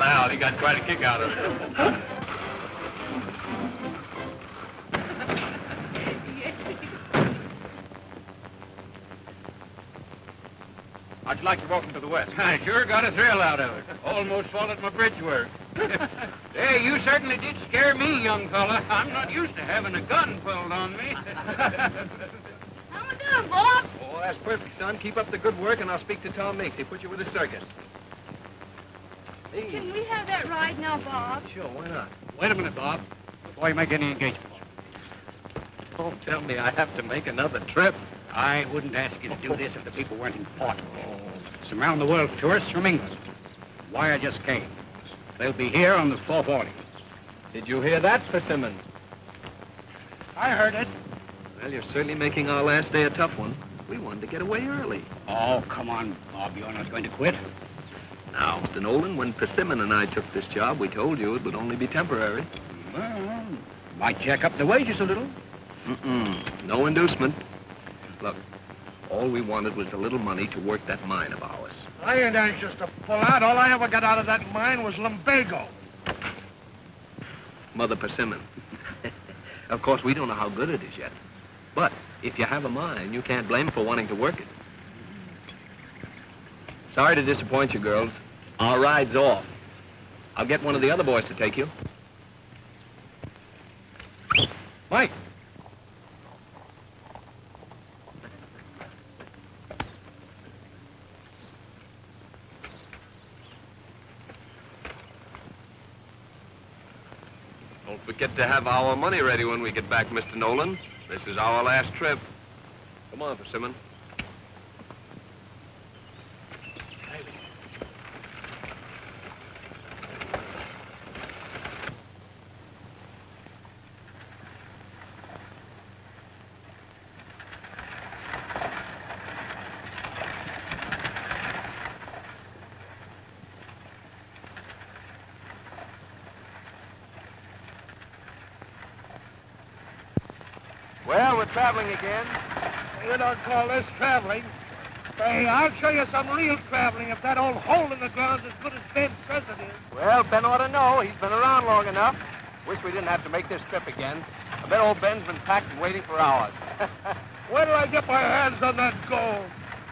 No, they brought Al. He got quite a kick out of it. How'd you like to welcome to the West? I sure got a thrill out of it. Almost faulted my bridge work. hey, you certainly did scare me, young fella. I'm not used to having a gun pulled on me. How we doing, Bob? Oh, that's perfect, son. Keep up the good work, and I'll speak to Tom Mix. He'll put you with the circus. Hey. Can we have that ride now, Bob? Sure, why not? Wait a minute, Bob. Before you make any engagement. Don't tell me I have to make another trip. I wouldn't ask you to do this if the people weren't in port. Some round-the-world tourists from England. Wire just came. They'll be here on the 440. Did you hear that, Persimmon? I heard it. Well, you're certainly making our last day a tough one. We wanted to get away early. Oh, come on, Bob. You're not going to quit. Now, Mr. Nolan, when Persimmon and I took this job, we told you it would only be temporary. Well, might jack up the wages a little. Mm-mm. No inducement. Look, all we wanted was a little money to work that mine of ours. I ain't anxious to pull out. All I ever got out of that mine was lumbago. Mother Persimmon. of course, we don't know how good it is yet. But if you have a mine, you can't blame for wanting to work it. Sorry to disappoint you, girls. Our ride's off. I'll get one of the other boys to take you. Mike. Don't forget to have our money ready when we get back, Mr. Nolan. This is our last trip. Come on, Persimmon. Well, we're traveling again. You don't call this traveling. Hey, I'll show you some real traveling if that old hole in the ground's as good as Ben says it is. Well, Ben ought to know. He's been around long enough. Wish we didn't have to make this trip again. I bet old Ben's been packed and waiting for hours. Where do I get my hands on that gold?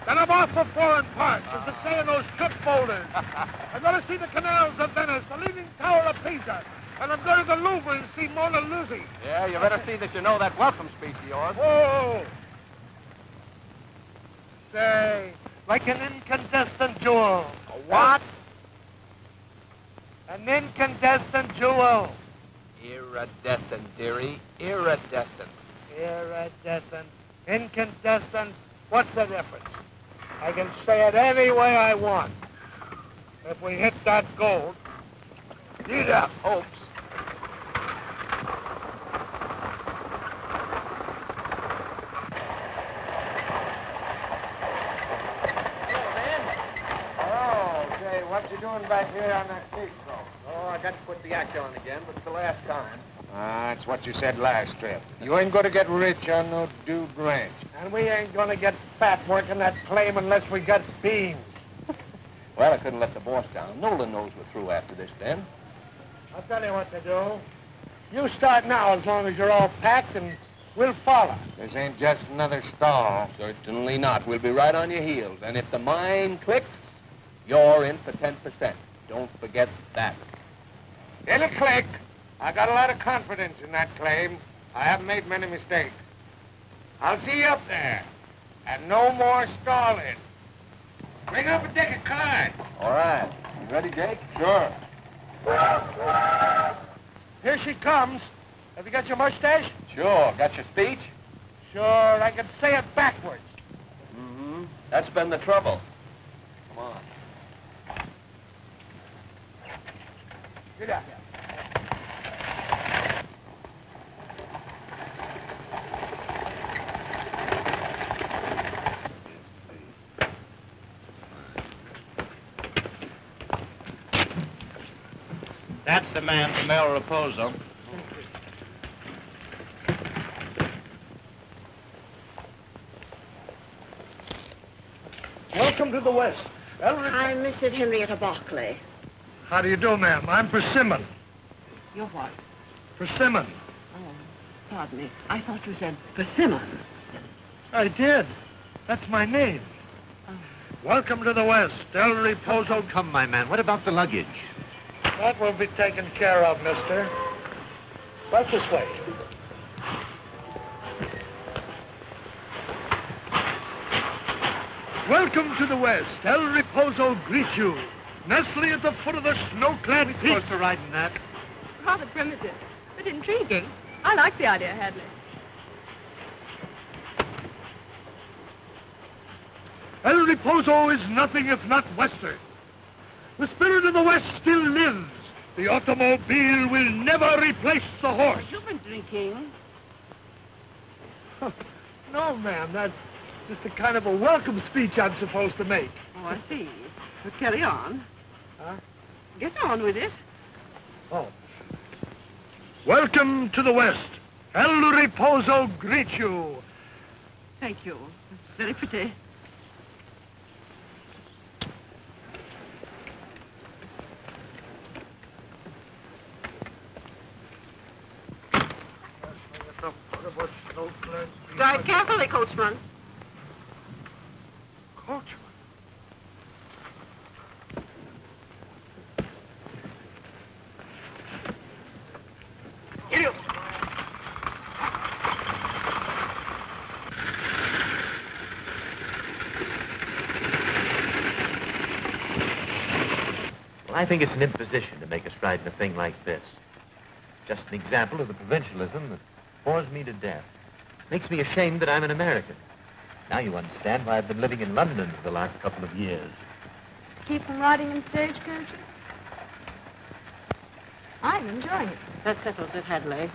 Then I'm off for foreign parts, as they say in those trip folders. I'm going to see the canals of Venice, the Leaning Tower of Pisa, and I'm going to the Louvre and see Mona Lisa. yeah, you better see that you know that welcome speech of yours. Whoa! Say, like an incandescent jewel. A what? An incandescent jewel. Iridescent, dearie. Iridescent. Iridescent, incandescent. What's the difference? I can say it any way I want. If we hit that gold, Get up, hopes. Oh, say, what you doing back here on that seat, Oh, I got to put the act on again, but it's the last time. Ah, that's what you said last trip. You ain't going to get rich on no dude ranch. And we ain't going to get fat working that claim unless we got beans. Well, I couldn't let the boss down. Nolan knows we're through after this, Ben. I'll tell you what to do. You start now as long as you're all packed, and we'll follow. This ain't just another stall. Certainly not. We'll be right on your heels. And if the mine clicks, you're in for 10%. Don't forget that. It'll click. I got a lot of confidence in that claim. I haven't made many mistakes. I'll see you up there. And no more stalling. Bring up a deck of cards. All right. You ready, Jake? Sure. Here she comes. Have you got your mustache? Sure. Got your speech? Sure, I can say it backwards. Mm-hmm. That's been the trouble. Come on. Get up. That's the man from El Reposo. Welcome to the West. Well, I'm Mrs. Henrietta Barclay. How do you do, ma'am? I'm Persimmon. You're what? Persimmon. Oh, pardon me. I thought you said persimmon. I did. That's my name. Oh. Welcome to the West. El Reposo. Oh, come, my man. What about the luggage? That will be taken care of, mister. Right this way. Welcome to the West. El Reposo greets you. Nestle at the foot of the snow-clad peak. Supposed to ride in that? Rather primitive, but intriguing. I like the idea, Hadley. El Reposo is nothing if not Western. The spirit of the West still lives. The automobile will never replace the horse. You've been drinking. No, ma'am. That's just the kind of a welcome speech I'm supposed to make. Oh, I see. But carry on. Huh? Get on with it. Oh. Welcome to the West. El Reposo greets you. Thank you. It's very pretty. Drive carefully, coachman. Coachman. Well, I think it's an imposition to make us ride in a thing like this. Just an example of the provincialism that bores me to death. Makes me ashamed that I'm an American. Now you understand why I've been living in London for the last couple of years. Keep from riding in stagecoaches? I'm enjoying it. That settles it, Hadley.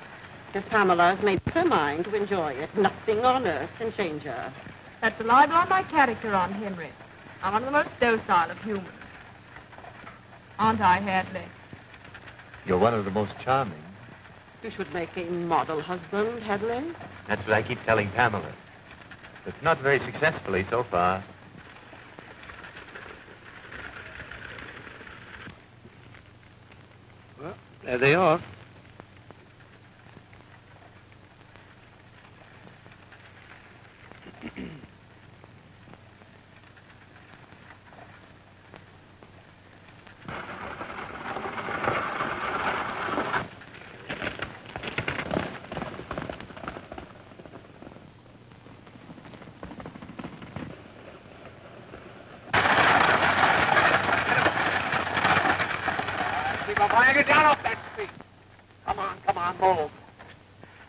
If Pamela has made up her mind to enjoy it. Nothing on earth can change her. That's a libel on my character, Aunt Henry. I'm one of the most docile of humans. Aren't I, Hadley? You're one of the most charming. You should make a model husband, Hadley. That's what I keep telling Pamela. But not very successfully so far. Well, there they are. Keep on flying. Get down off that seat. Come on, come on, move.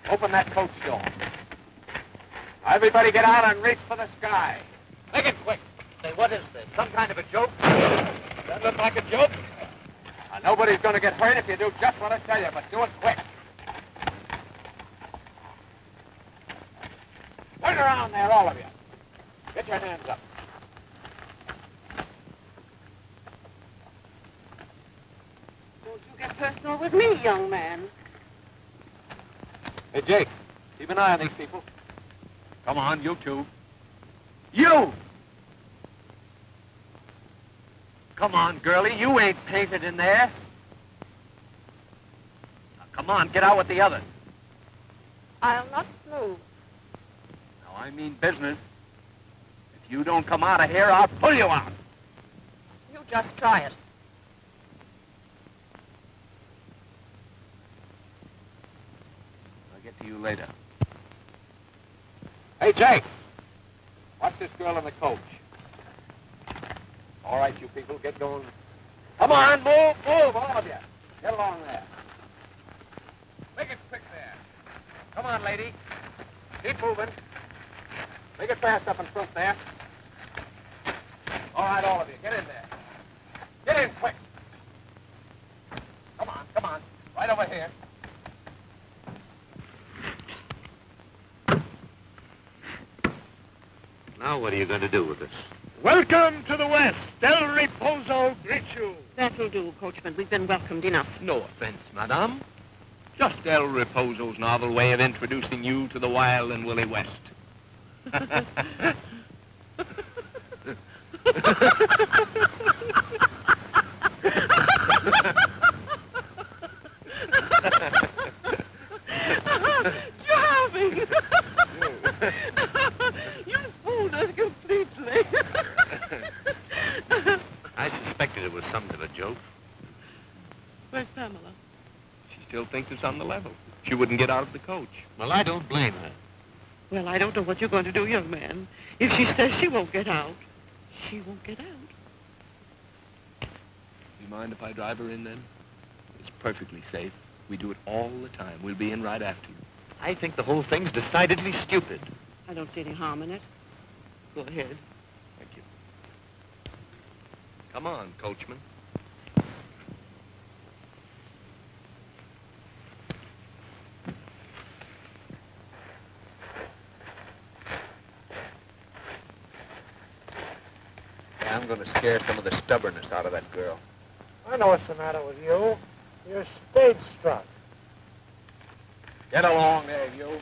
Open that coach door. Everybody get out and reach for the sky. Make it quick. Say, what is this? Some kind of a joke? That look like a joke? Uh, nobody's going to get hurt if you do just what I tell you, but do it quick. Turn around there, all of you. Get your hands up. Don't you get personal with me, young man. Hey, Jake, keep an eye on these people. Come on, you two. You! Come on, girlie. You ain't painted in there. Now, come on, get out with the others. I'll not move. Now, I mean business. If you don't come out of here, I'll pull you out. You just try it. I'll get to you later. Hey, Jake. Watch this girl in the coach. All right, you people, get going. Come on, move, move, all of you. Get along there. Make it quick there. Come on, lady. Keep moving. Make it fast up in front there. All right, all of you, get in there. Get in quick. Come on, come on. Right over here. Now what are you going to do with us? Welcome to the West. El Reposo greets you. That'll do, coachman. We've been welcomed enough. No offense, madame. Just El Reposo's novel way of introducing you to the wild and woolly West. Charming! you fooled us completely. I suspected it was something of a joke. Where's Pamela? She still thinks it's on the level. She wouldn't get out of the coach. Well, I don't blame her. Well, I don't know what you're going to do, young man. If she says she won't get out, she won't get out. You mind if I drive her in then? It's perfectly safe. We do it all the time. We'll be in right after you. I think the whole thing's decidedly stupid. I don't see any harm in it. Go ahead. Thank you. Come on, coachman. I'm going to scare some of the stubbornness out of that girl. I know what's the matter with you. You're stage struck. Get along there, you.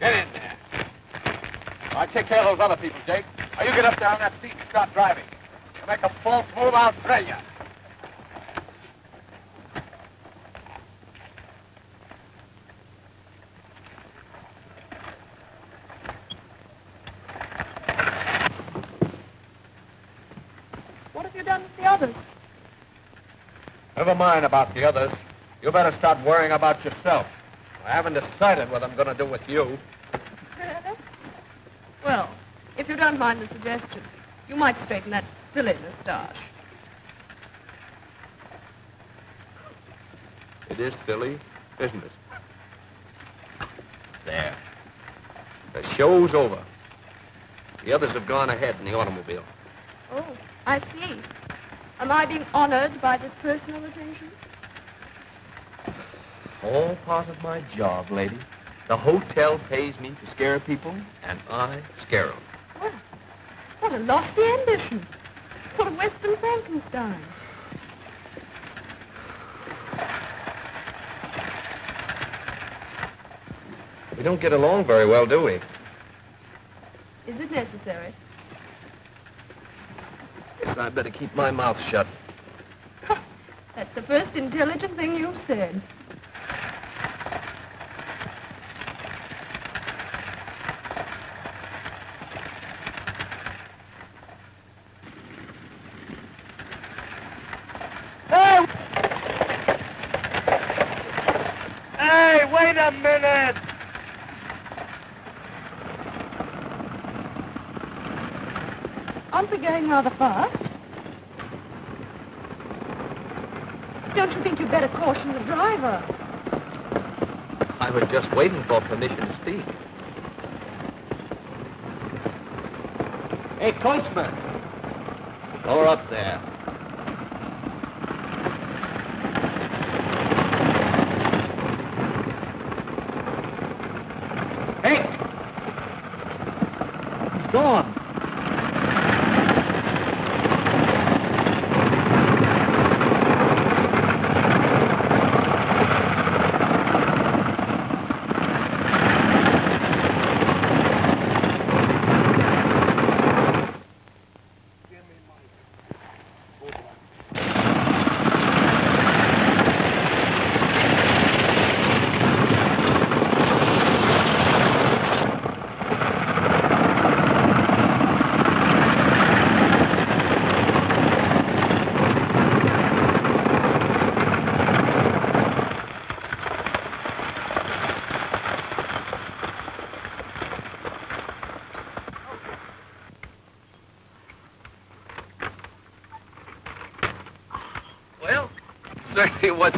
Get in there. I'll take care of those other people, Jake. Now you get up there on that seat and start driving. You make a false move, I'll trail you. What have you done with the others? Never mind about the others. You better start worrying about yourself. I haven't decided what I'm going to do with you. Well, if you don't mind the suggestion, you might straighten that silly moustache. It is silly, isn't it? There. The show's over. The others have gone ahead in the automobile. Oh, I see. Am I being honored by this personal attention? All part of my job, lady. The hotel pays me to scare people, and I scare them. Well, what a lofty ambition. Sort of Western Frankenstein. We don't get along very well, do we? Is it necessary? Guess I better keep my mouth shut. That's the first intelligent thing you've said. Hey! Hey, wait a minute! Aren't we going rather fast? Don't you think you'd better caution the driver? Just waiting for permission to speak. Hey, coachman. Lower up there. Hey! He's gone. Well, certainly was.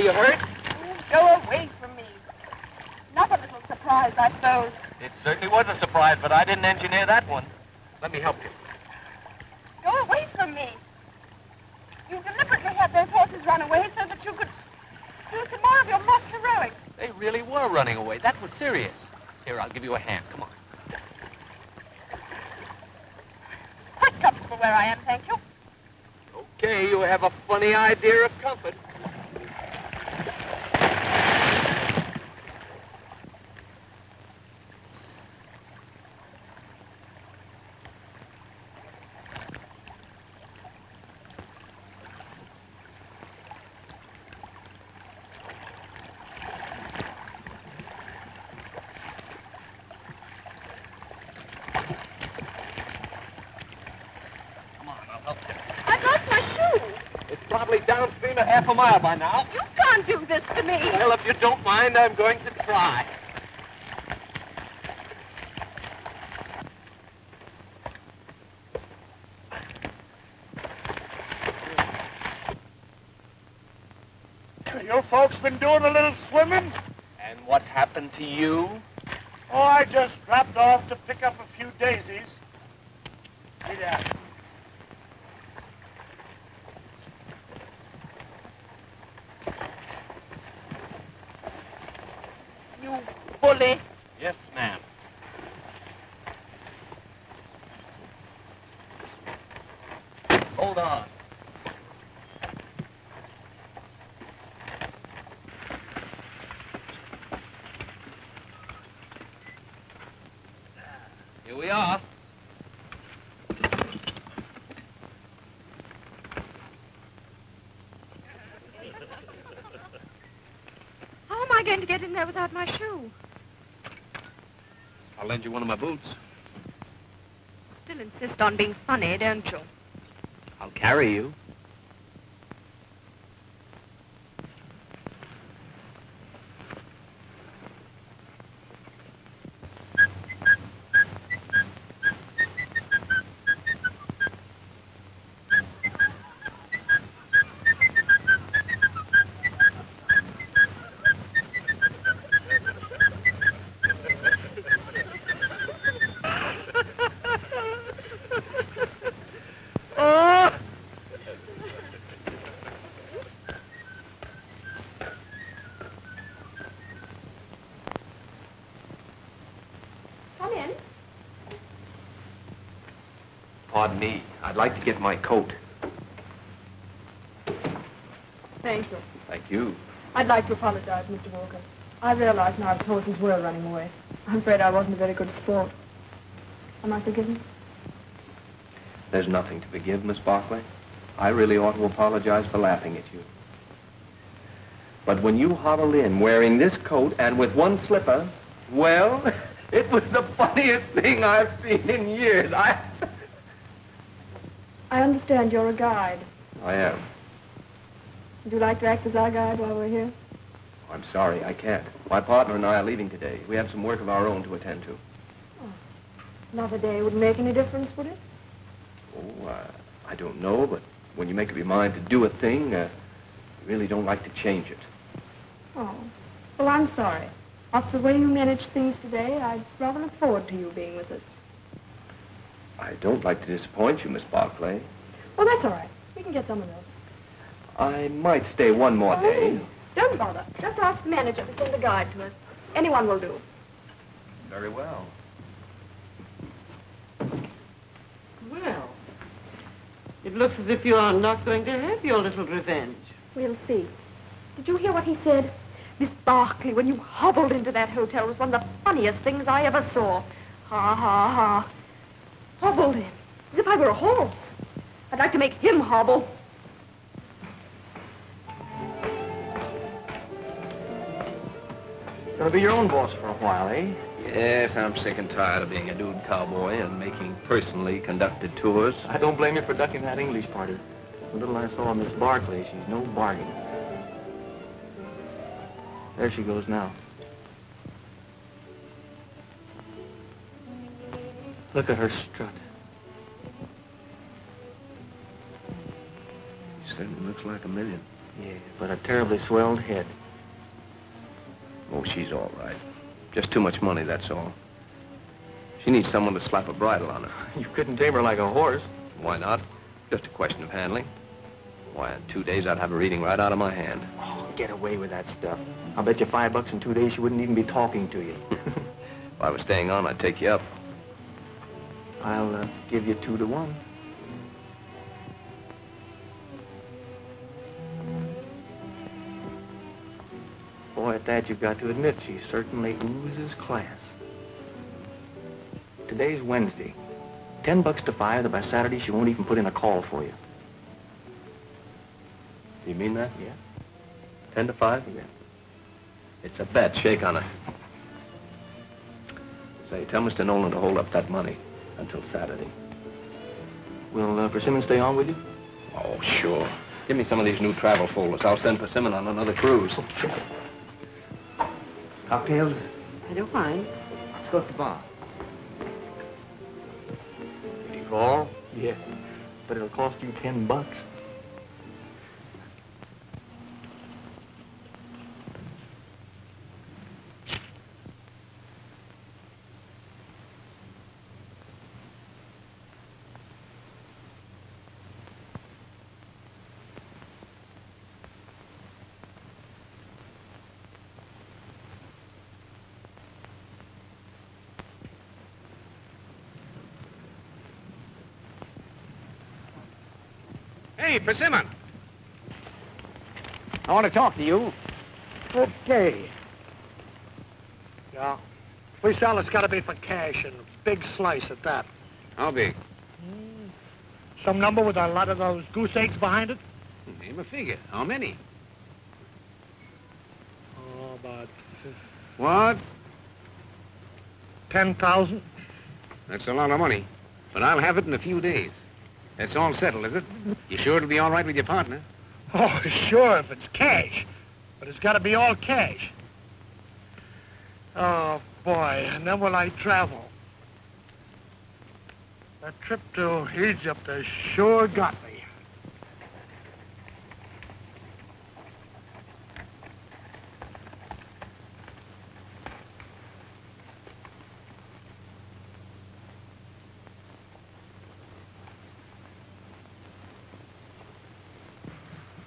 Are you hurt? Go away from me. Not a little surprise, I suppose. It certainly was a surprise, but I didn't engineer that one. Let me help you. Go away from me. You deliberately had those horses run away so that you could do some more of your mock heroics. They really were running away. That was serious. Here, I'll give you a hand. Come on. Quite comfortable where I am, thank you. Okay, you have a funny idea of comfort. Come on, I'll help you. I lost my shoe. It's probably downstream a half a mile by now. You can't do this to me. Well, if you don't mind, I'm going to try. You folks been doing a little swimming? And what happened to you? Oh, I just dropped off to pick up a few daisies. See that? You bully. Yes, ma'am. Hold on. Here we are. How am I going to get in there without my shoe? I'll lend you one of my boots. Still insist on being funny, don't you? I'll carry you. I'd like to get my coat. Thank you. Thank you. I'd like to apologize, Mr. Walker. I realize now the horses were running away. I'm afraid I wasn't a very good sport. Am I forgiven? There's nothing to forgive, Miss Barclay. I really ought to apologize for laughing at you. But when you hobbled in wearing this coat and with one slipper, well, it was the funniest thing I've seen in years. I... I understand you're a guide. I am. Would you like to act as our guide while we're here? I'm sorry, I can't. My partner and I are leaving today. We have some work of our own to attend to. Oh, Another day wouldn't make any difference, would it? Oh, uh, I don't know, but when you make up your mind to do a thing, uh, you really don't like to change it. Oh. Well, I'm sorry. After the way you managed things today, I'd rather look forward to you being with us. I don't like to disappoint you, Miss Barclay. Well, that's all right. We can get someone else. I might stay one more oh, day. Oh, Don't bother. Just ask the manager to send a guide to us. Anyone will do. Very well. Well, it looks as if you are not going to have your little revenge. We'll see. Did you hear what he said? Miss Barclay, when you hobbled into that hotel, was one of the funniest things I ever saw. Ha, ha, ha. Hobbled in, as if I were a horse. I'd like to make him hobble. You're Gonna be your own boss for a while, eh? Yes, I'm sick and tired of being a dude cowboy and making personally conducted tours. I don't blame you for ducking that English party. The little I saw of Miss Barclay, she's no bargain. There she goes now. Look at her strut. Certainly looks like a million. Yeah, but a terribly swelled head. Oh, she's all right. Just too much money, that's all. She needs someone to slap a bridle on her. You couldn't tame her like a horse. Why not? Just a question of handling. Why, in two days I'd have a reading right out of my hand. Oh, get away with that stuff. I'll bet you five bucks in two days she wouldn't even be talking to you. if I was staying on, I'd take you up. I'll uh, give you two to one. At that, you've got to admit she certainly oozes class. Today's Wednesday. Ten bucks to five that by Saturday she won't even put in a call for you. You mean that? Yeah. Ten to five? Yeah. It's a bet. Shake on it. Say, tell Mr. Nolan to hold up that money until Saturday. Will uh, Persimmon stay on with you? Oh, sure. Give me some of these new travel folders. I'll send Persimmon on another cruise. Cocktails? I don't mind. Let's go to the bar. Did he call? Yeah. But it'll cost you ten bucks. Hey, Persimmon. I want to talk to you. Okay. Yeah. We sell it's got to be for cash and a big slice at that. How big? Hmm. Some number with a lot of those goose eggs behind it? Name a figure. How many? Oh, about What? 10,000. That's a lot of money. But I'll have it in a few days. That's all settled, is it? You sure it'll be all right with your partner? Oh, sure, if it's cash. But it's got to be all cash. Oh, boy, and then will I travel? That trip to Egypt has sure got me.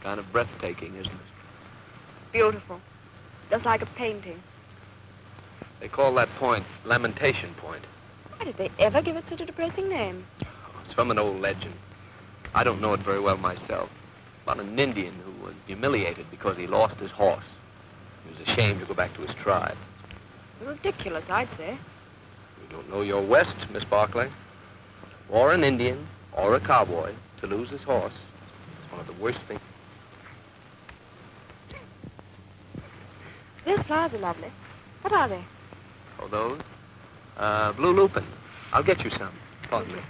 Kind of breathtaking, isn't it? Beautiful. Just like a painting. They call that point Lamentation Point. Why did they ever give it such a depressing name? Oh, it's from an old legend. I don't know it very well myself. About an Indian who was humiliated because he lost his horse. He was ashamed to go back to his tribe. Ridiculous, I'd say. You don't know your West, Miss Barclay. Or an Indian, or a cowboy, to lose his horse is one of the worst things. Those flowers are lovely. What are they? Oh, those? Uh, blue lupin. I'll get you some. Pardon me.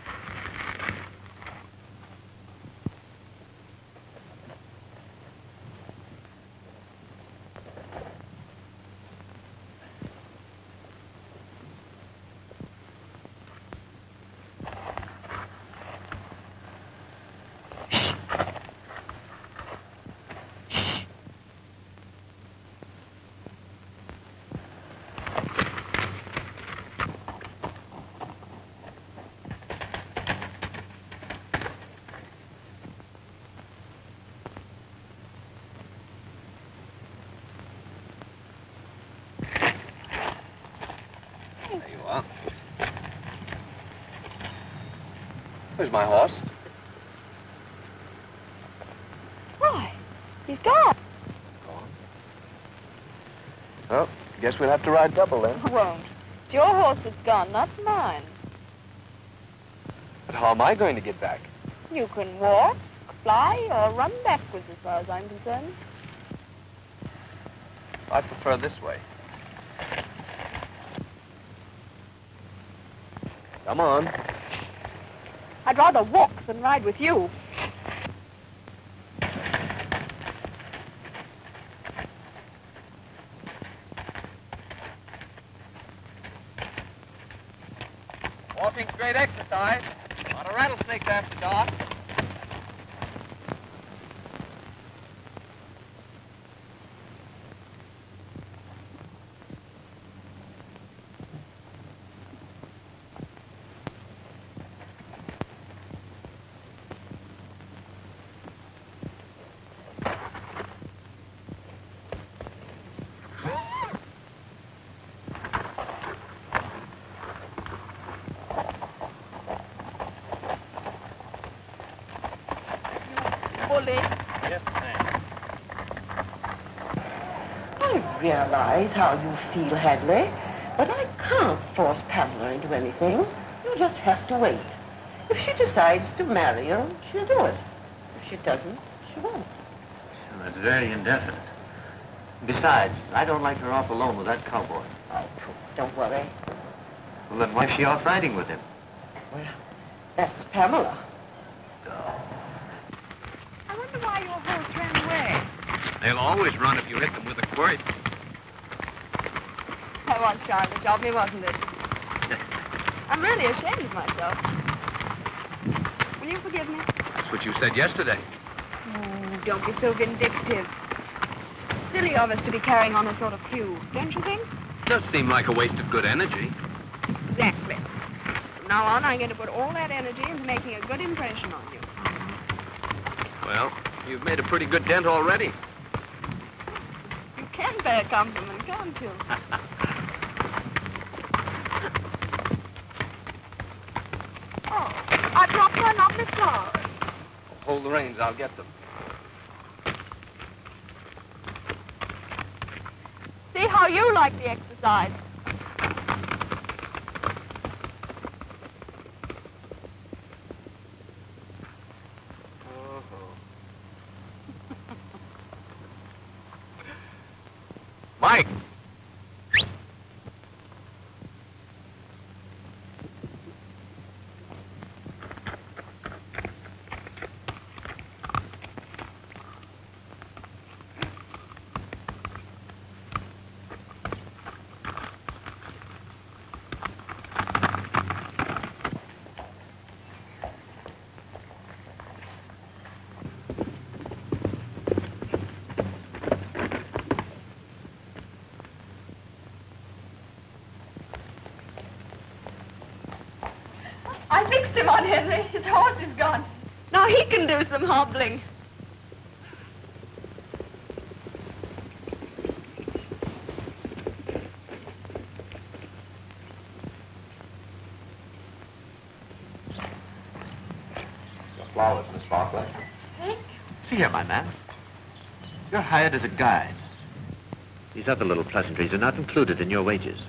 There you are. Where's my horse? Why? He's gone. Gone. Well, guess we'll have to ride double then. Won't. It's your horse that's gone, not mine. But how am I going to get back? You can walk, fly, or run backwards as far as I'm concerned. I prefer this way. Come on. I'd rather walk than ride with you. Walking's great exercise. A lot of rattlesnakes after dark. Yes, ma'am. I realize how you feel, Hadley, but I can't force Pamela into anything. You just have to wait. If she decides to marry you, she'll do it. If she doesn't, she won't. Well, that's very indefinite. Besides, I don't like her off alone with that cowboy. Oh, don't worry. Well, then why's she off riding with him? Well, that's Pamela. I wonder why your horse ran away. They'll always run if you hit them with a quirt. That was childish of me, wasn't it? I'm really ashamed of myself. Will you forgive me? That's what you said yesterday. Oh, don't be so vindictive. Silly of us to be carrying on a sort of feud, don't you think? Does seem like a waste of good energy. Exactly. From now on, I'm going to put all that energy into making a good impression on you. Well, you've made a pretty good dent already. You can a compliment, can't you? oh, I dropped one on the floor. Hold the reins, I'll get them. See how you like the exercise. Mike! I fixed him Aunt Henry. His horse is gone. Now he can do some hobbling. Your flowers, Miss Barclay. See here, my man. You're hired as a guide. These other little pleasantries are not included in your wages.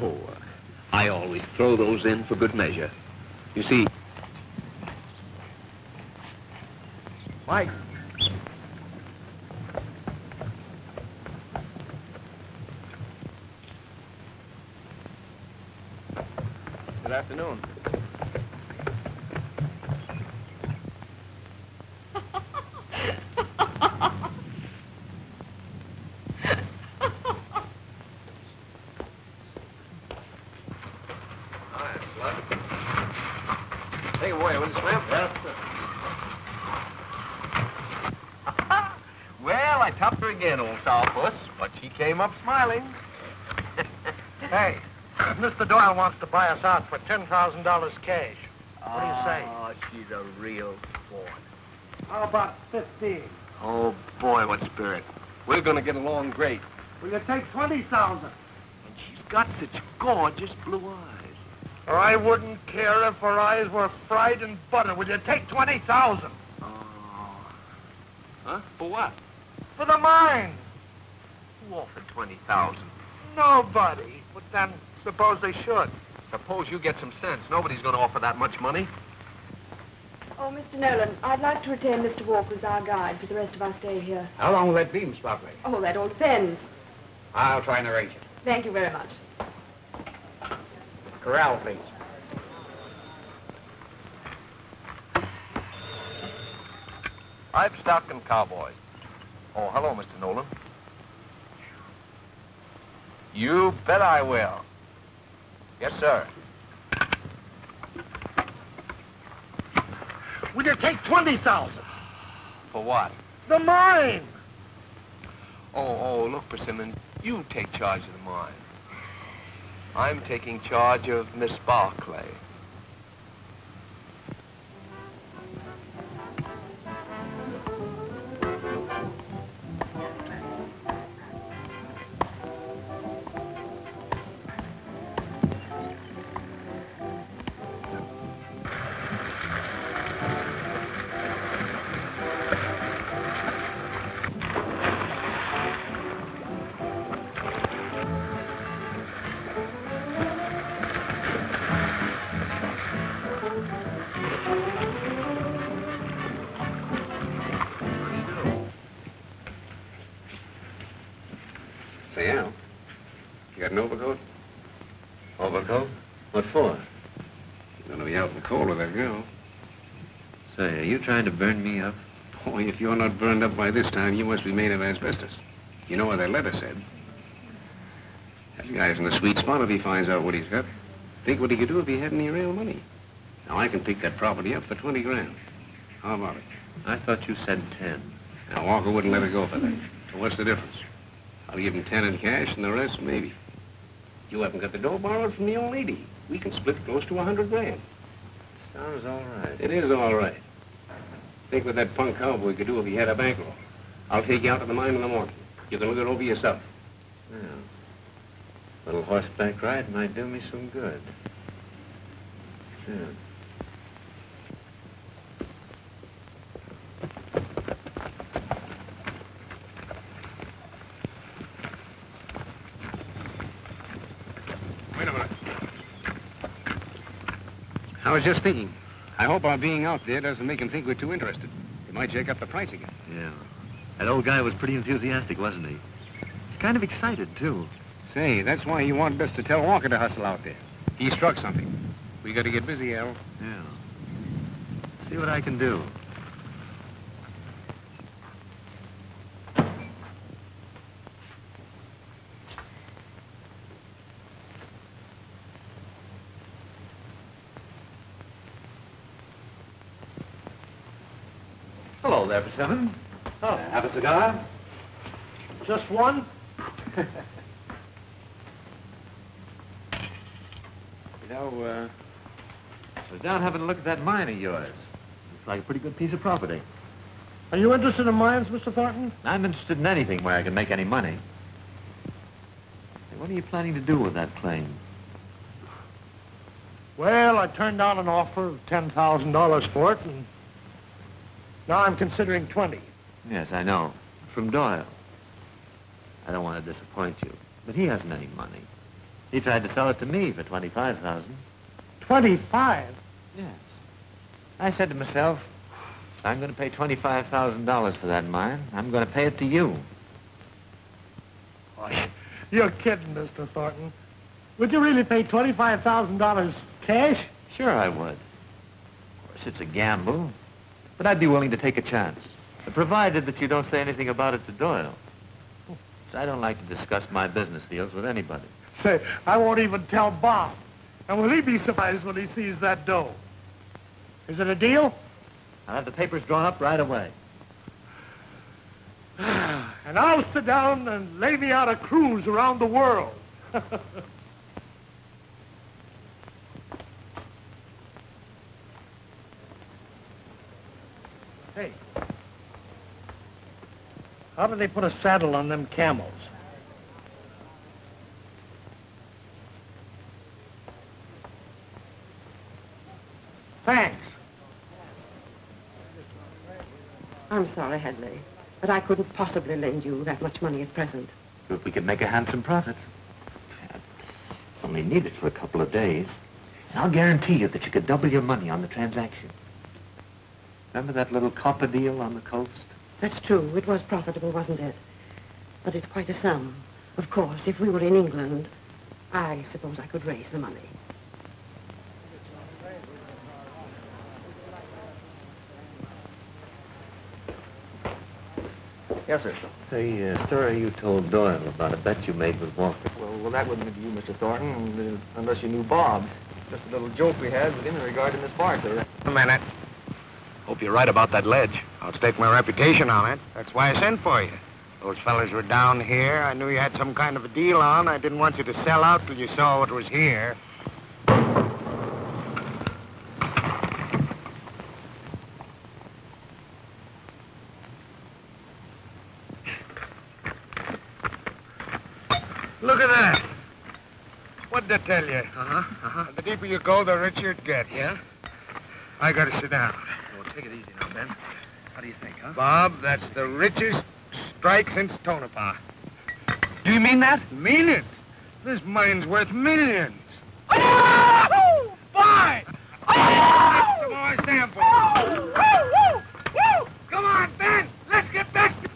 Oh, uh, I always throw those in for good measure. You see... Mike. Good afternoon. Hi, slut. Take it away, will you, Slim? Yes, well, I topped her again, old sourpuss, but she came up smiling. Hey, Mr. Doyle wants to buy us out for $10,000 cash. What do you say? Oh, she's a real sport. How about 15? Oh, boy, what spirit. We're going to get along great. Will you take 20,000? And she's got such gorgeous blue eyes. Or I wouldn't care if her eyes were fried in butter. Will you take 20,000? Oh. Ah. Huh? For what? For the mine. Who offered 20000 Nobody. But then, suppose they should. Suppose you get some sense. Nobody's going to offer that much money. Oh, Mr. Nolan, I'd like to retain Mr. Walker as our guide for the rest of our stay here. How long will that be, Miss Barclay? Oh, that all depends. I'll try and arrange it. Thank you very much. Corral, please. Livestock and cowboys. Oh, hello, Mr. Nolan. You bet I will. Yes, sir. Will you take 20,000? For what? The mine. Oh, oh, look, Persimmon, you take charge of the mine. I'm taking charge of Miss Barclay. You trying to burn me up? Boy, if you're not burned up by this time, you must be made of asbestos. You know what that letter said. That guy's in the sweet spot if he finds out what he's got. Think what he could do if he had any real money. Now, I can pick that property up for 20 grand. How about it? I thought you said ten. Now, Walker wouldn't let her go for that. So what's the difference? I'll give him 10 in cash and the rest, maybe. You haven't got the dough borrowed from the old lady. We can split close to a 100 grand. Sounds all right. It is all right. Think what that punk cowboy could do if he had a bankroll. I'll take you out to the mine in the morning. You can look it over yourself. Yeah. little horseback ride might do me some good. Yeah. Wait a minute. I was just thinking. I hope our being out there doesn't make him think we're too interested. It might jack up the price again. Yeah. That old guy was pretty enthusiastic, wasn't he? He's kind of excited, too. Say, that's why he wanted us to tell Walker to hustle out there. He struck something. We got to get busy, Al. Yeah. See what I can do. Persimmon. Oh. Have a cigar? Just one? You know, uh, was down having a look at that mine of yours. Looks like a pretty good piece of property. Are you interested in mines, Mr. Thornton? I'm interested in anything where I can make any money. Hey, what are you planning to do with that claim? Well, I turned down an offer of $10,000 for it, and now I'm considering 20. Yes, I know. From Doyle. I don't want to disappoint you, but he hasn't any money. He tried to sell it to me for 25000 25? Yes. I said to myself, I'm going to pay $25,000 for that mine, I'm going to pay it to you. Why, you're kidding, Mr. Thornton. Would you really pay $25,000 cash? Sure I would. Of course, it's a gamble, but I'd be willing to take a chance, provided that you don't say anything about it to Doyle. I don't like to discuss my business deals with anybody. Say, I won't even tell Bob. And will he be surprised when he sees that dough? Is it a deal? I'll have the papers drawn up right away. and I'll sit down and lay me out a cruise around the world. hey. How do they put a saddle on them camels? Thanks. I'm sorry, Headley, but I couldn't possibly lend you that much money at present. If we could make a handsome profit. I only need it for a couple of days. And I'll guarantee you that you could double your money on the transaction. Remember that little copper deal on the coast? That's true. It was profitable, wasn't it? But it's quite a sum. Of course, if we were in England, I suppose I could raise the money. Yes, sir. Say, uh, story you told Doyle about a bet you made with Walker. Well, well, that wouldn't be you, Mr. Thornton, unless you knew Bob. Just a little joke we had with him in regard to Miss Barker. A minute. Hope you're right about that ledge. I'll stake my reputation on it. That's why I sent for you. Those fellas were down here. I knew you had some kind of a deal on. I didn't want you to sell out till you saw what was here. Look at that. What'd I tell you? Uh-huh, uh-huh. The deeper you go, the richer it gets. Yeah? I gotta sit down. Take it easy now, Ben. How do you think, huh? Bob, that's the richest strike since Tonopah. Do you mean that? Mean it? This mine's worth millions. Ah! Oh! Fine! Oh! Ah! Some more samples. Ah! Come on, Ben. Let's get back to...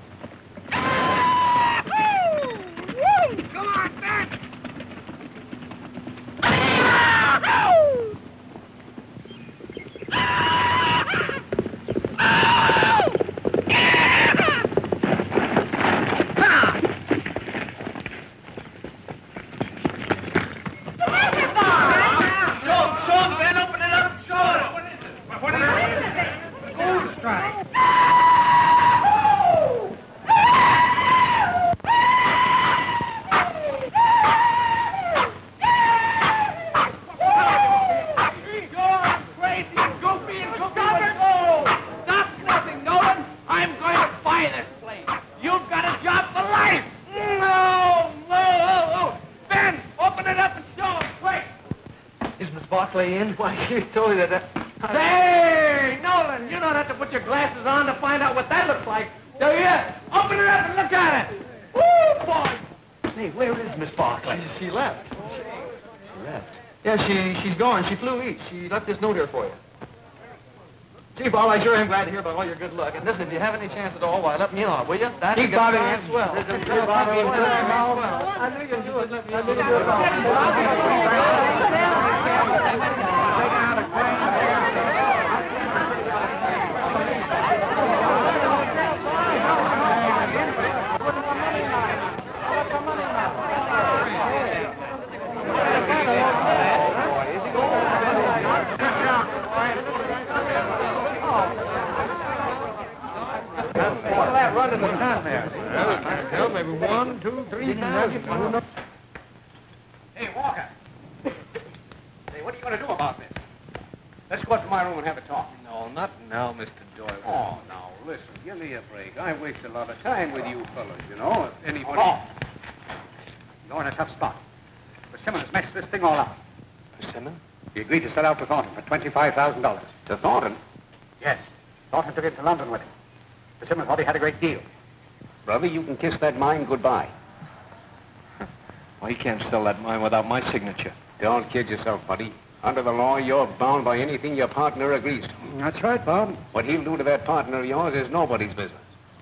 Come on, Ben. Barclay in? Why, she told you that... Hey, Nolan, you don't have to put your glasses on to find out what that looks like, do you? Open it up and look at it. Woo, boy! Hey, where is Miss Barclay? She, she left. She left? Yeah, she, she's gone. She flew east. She left this note here for you. Chief, all I sure am glad to hear about all your good luck. And listen, if you have any chance at all, why, let me off, will you? That Keep bobbing in. Swell. Keep Keep bobbing in. I knew you'd do it. Let me off. What's that run to the gun there? Well, I can't tell. Maybe one, two, three thousand. Hey, Walker. Hey, what are you going to do about this? Let's go up to my room and have a talk. No, not now, Mr. Doyle. Oh, now, listen, give me a break. I waste a lot of time with you fellows, you know. If anybody... Oh. You're in a tough spot. Persimmons messed this thing all up. Persimmon? He agreed to sell out to Thornton for $25,000. To Thornton? Yes. Thornton took it to London with him. Persimmons thought he had a great deal. Brother, you can kiss that mine goodbye. Well, he can't sell that mine without my signature. Don't kid yourself, buddy. Under the law, you're bound by anything your partner agrees to. That's right, Bob. What he'll do to that partner of yours is nobody's business.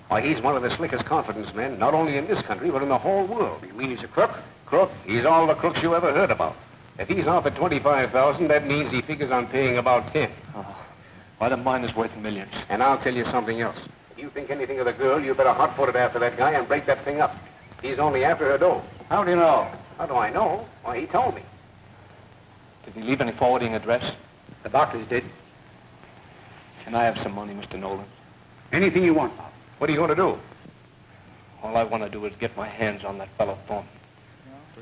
Why, he's one of the slickest confidence men, not only in this country, but in the whole world. You mean he's a crook? Crook? He's all the crooks you ever heard about. If he's offered 25000 that means he figures on paying about 10 Oh, why, the mine is worth millions. And I'll tell you something else. If you think anything of the girl, you better hot-foot it after that guy and break that thing up. He's only after her dough. How do you know? How do I know? Why, he told me. Did he leave any forwarding address? The Barclays did. Can I have some money, Mr. Nolan? Anything you want, Bob. What are you going to do? All I want to do is get my hands on that fellow Thornton. Oh,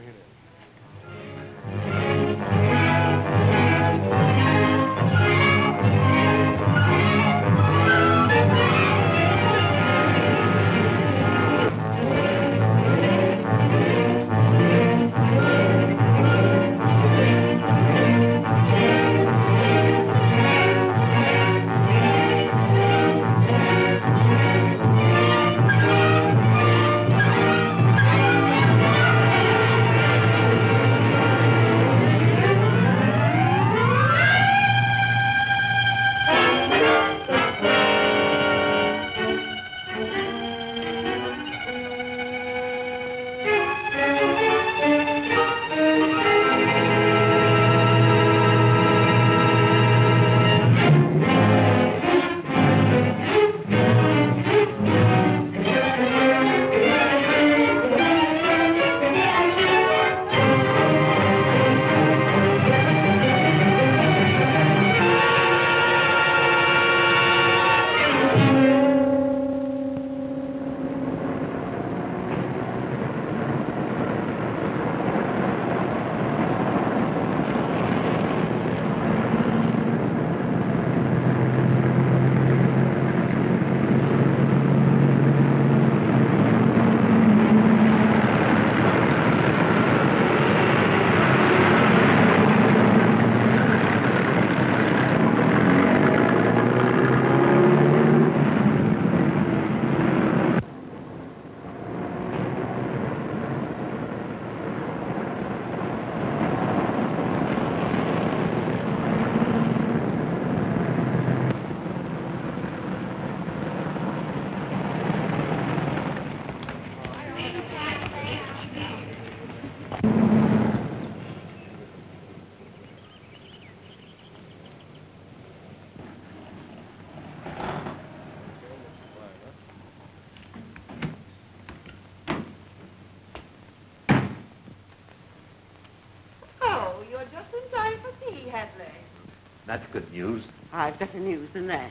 That's good news. I've better news than that.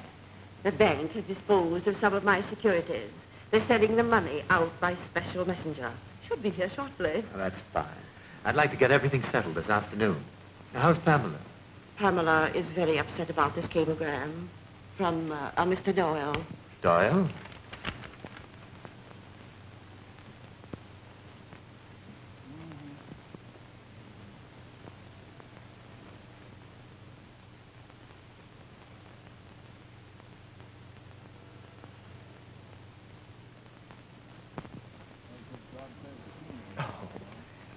The bank has disposed of some of my securities. They're sending the money out by special messenger. Should be here shortly. Well, that's fine. I'd like to get everything settled this afternoon. Now, how's Pamela? Pamela is very upset about this cablegram from uh, uh, Mr. Doyle. Doyle?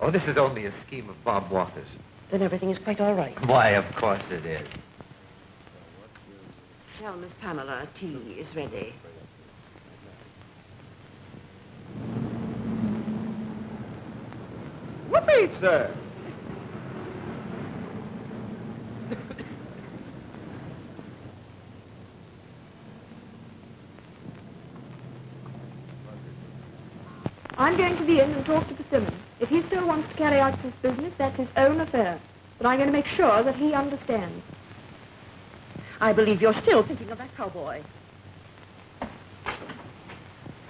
Oh, this is only a scheme of Bob Walker's. Then everything is quite all right. Why, of course it is. Tell Miss Pamela tea is ready. Whoopee, sir. I'm going to the inn and talk to Persimmon. If he still wants to carry out this business, that's his own affair. But I'm going to make sure that he understands. I believe you're still thinking of that cowboy.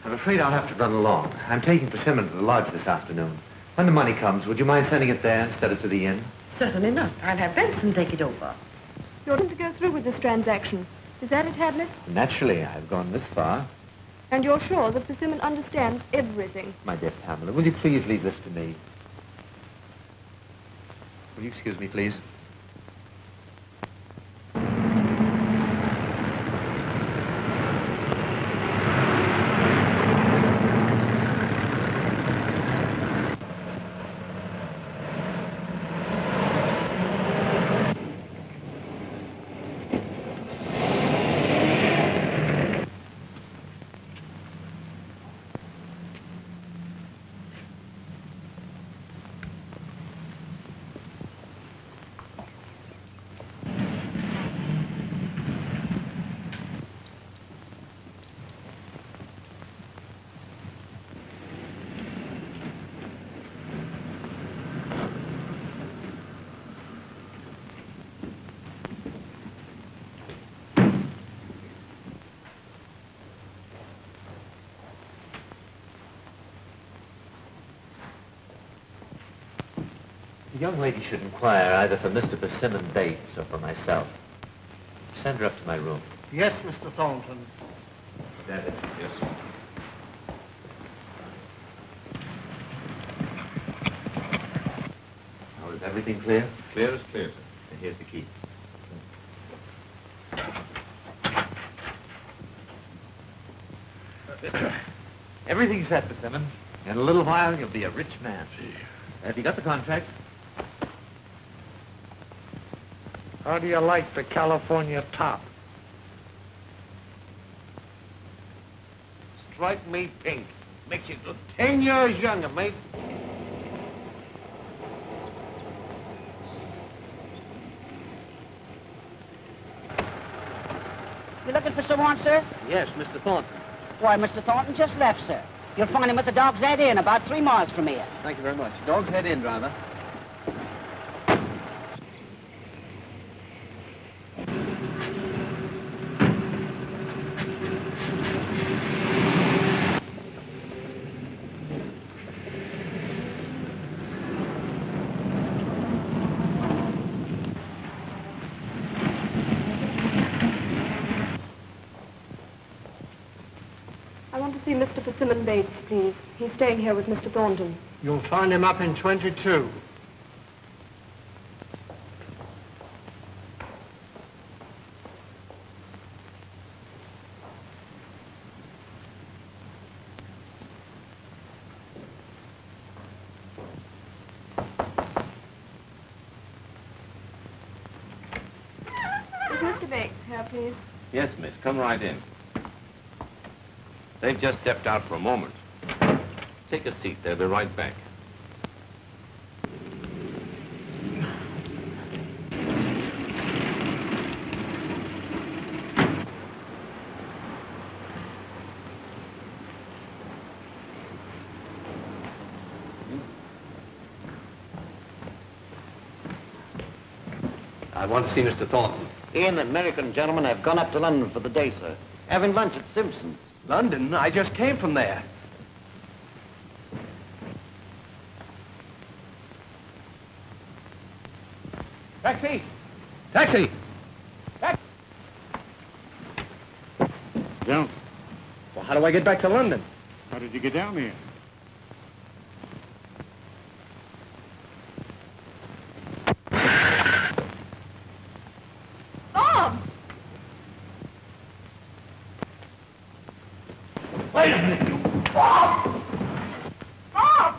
I'm afraid I'll have to run along. I'm taking Persimmon to the lodge this afternoon. When the money comes, would you mind sending it there instead of to the inn? Certainly not. I'll have Benson take it over. You're going to go through with this transaction. Is that it, Hadley? Naturally, I've gone this far. And you're sure that Persimmon understands everything? My dear Pamela, will you please leave this to me? Will you excuse me, please? The young lady should inquire either for Mr. Persimmon Bates or for myself. Send her up to my room. Yes, Mr. Thornton. That it? Yes. Sir. Now, is everything clear? Clear as clear, sir. And here's the key. Everything's set, Persimmon. In a little while, you'll be a rich man. Have you got the contract? How do you like the California top? Strike me pink. Makes you look ten years younger, mate. You looking for someone, sir? Yes, Mr. Thornton. Why, Mr. Thornton just left, sir. You'll find him at the Dog's Head Inn, about three miles from here. Thank you very much. Dog's Head Inn, driver. I want to see Mr. Persimmon Bates, please. He's staying here with Mr. Thornton. You'll find him up in 22. Mr. Bates here, please? Yes, miss. Come right in. They've just stepped out for a moment. Take a seat. They'll be right back. I want to see Mr. Thornton. He and the American gentleman have gone up to London for the day, sir. Having lunch at Simpson's. London? I just came from there. Taxi! Taxi! Down. Well, how do I get back to London? How did you get down here? Bob! Wait a minute, you... Bob! Bob!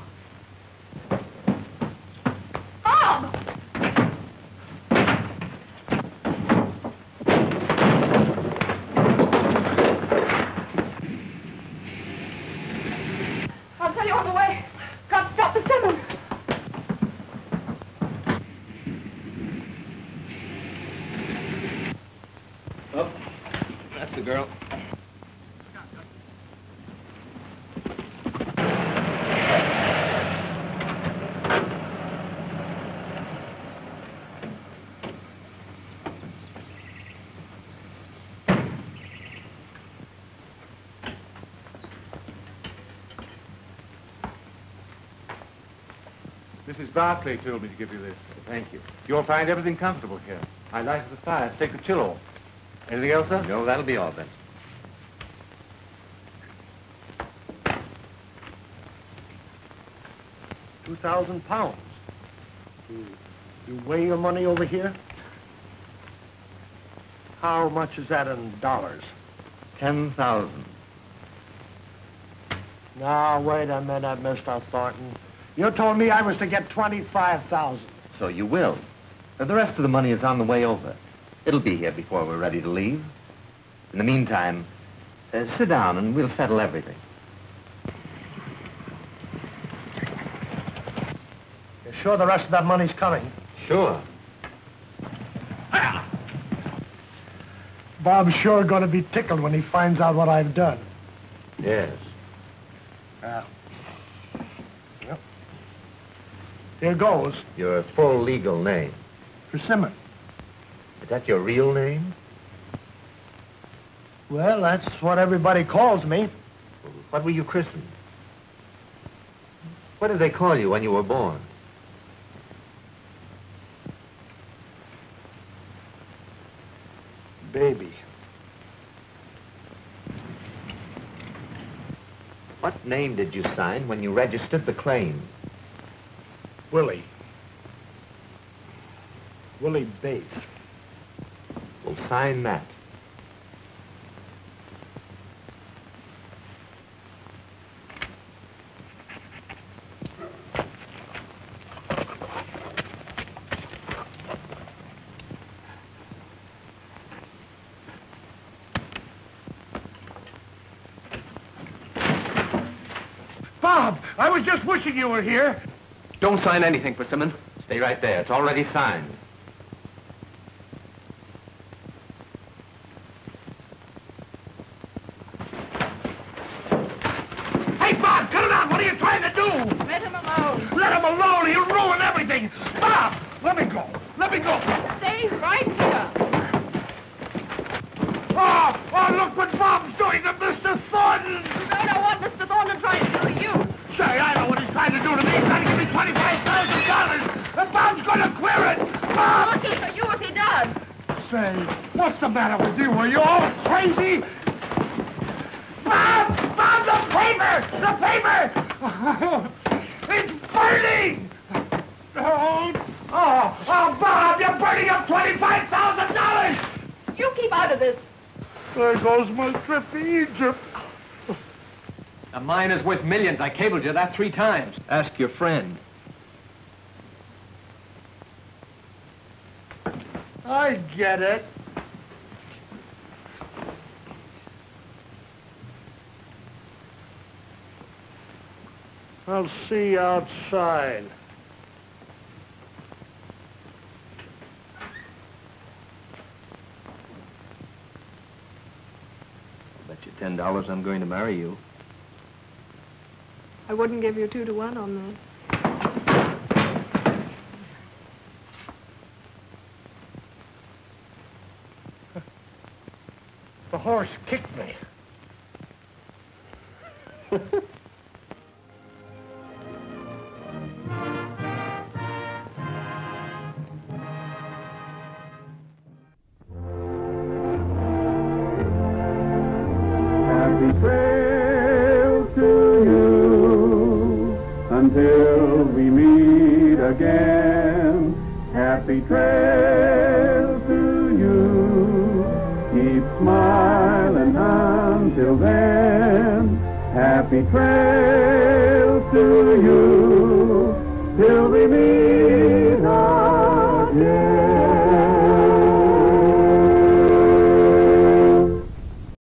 girl. Mrs. Barclay told me to give you this. Thank you. You'll find everything comfortable here. I lighted the fire to take the chill off. Anything else, sir? No, that'll be all then. Two thousand pounds. You, you weigh your money over here? How much is that in dollars? Ten thousand. Now, wait a minute, Mr. Thornton. You told me I was to get twenty-five thousand. So you will. Uh, the rest of the money is on the way over. It'll be here before we're ready to leave. In the meantime, uh, sit down and we'll settle everything. You're sure the rest of that money's coming? Sure. Bob's sure going to be tickled when he finds out what I've done. Yes. Yeah. Here goes. Your full legal name. Persimmon. Is that your real name? Well, that's what everybody calls me. What were you christened? What did they call you when you were born? Baby. What name did you sign when you registered the claim? Willie. Willie Bates. Well, sign that. Bob, I was just wishing you were here. Don't sign anything, Persimmon. Stay right there. It's already signed. Hey, Bob, cut it out. What are you trying to do? Let him alone. Let him alone. He'll ruin everything. Bob, let me go. Let me go. Stay right here. Oh, oh, look what Bob's doing to Mr. Thornton. You don't know what Mr. Thornton tried to do to you. Say, I know what he's trying to do to me. He's trying to give me $25,000. And Bob's going to clear it. Bob! Lucky for you if he does. Say, what's the matter with you? Are you all crazy? Bob! Bob, the paper! The paper! it's burning! Oh, oh, oh, Bob, you're burning up $25,000! You keep out of this. There goes my trip to Egypt. A mine is worth millions. I cabled you that three times. Ask your friend. I get it. I'll see you outside. Bet you dollars I'm going to marry you. I wouldn't give you two to one on that. The horse kicked me.